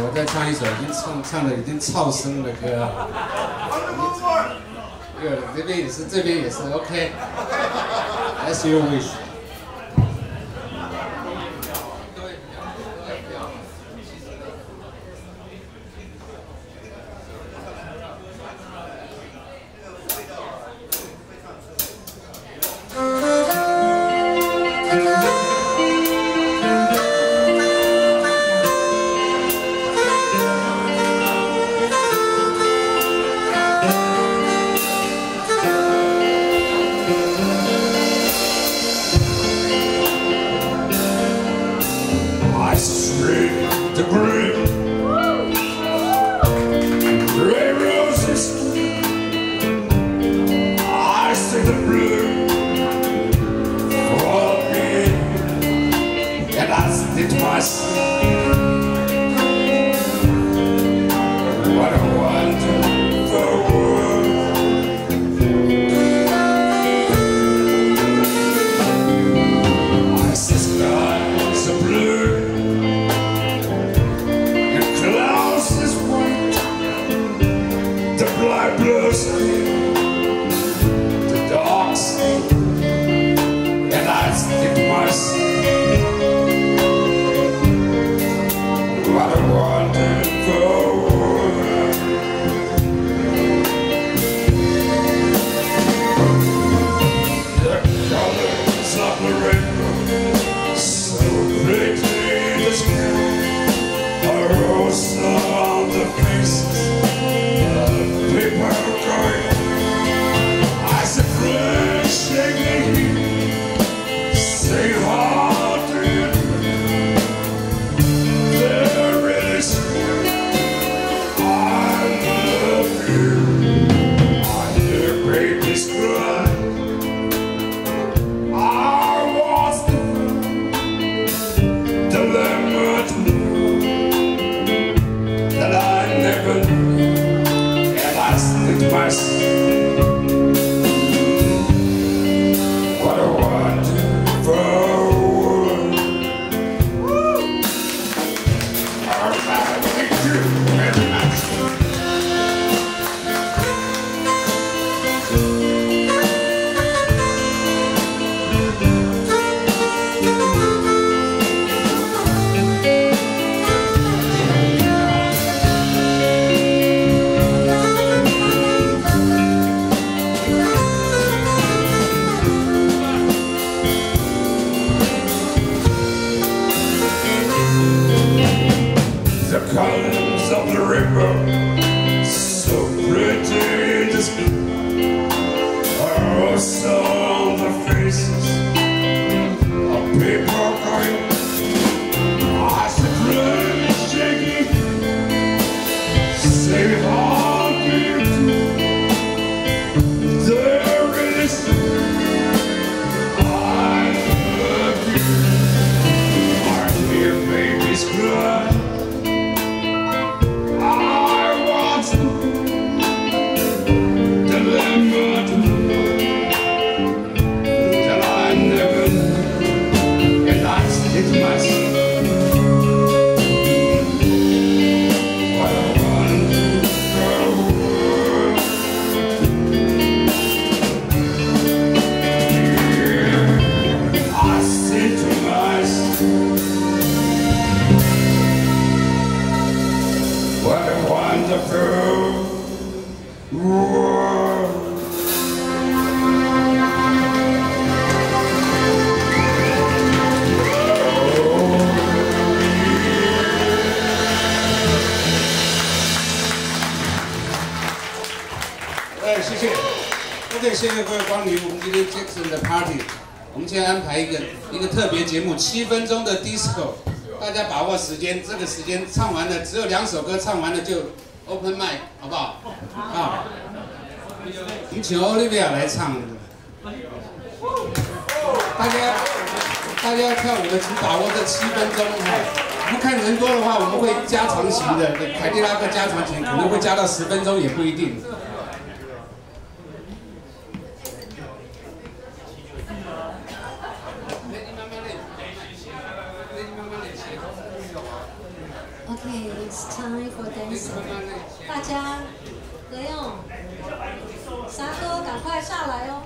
我再唱一首已经唱唱的已经超声的歌啊。这个这边也是，这边也是，OK。As you wish。the room. Ok 谢谢各位光临我们今天杰森的 party 我们先安排一个一个特别节目七分钟的 disco，大家把握时间，这个时间唱完了，只有两首歌唱完了就 open mic，好不好？啊，我们请 Olivia 来唱。大家，大家要跳舞的请把握这七分钟哈。我们看人多的话，我们会加长型的，凯迪拉克加长型可能会加到十分钟，也不一定。Okay, it's time for dancing. 大家，何用、沙哥，赶快下来哦！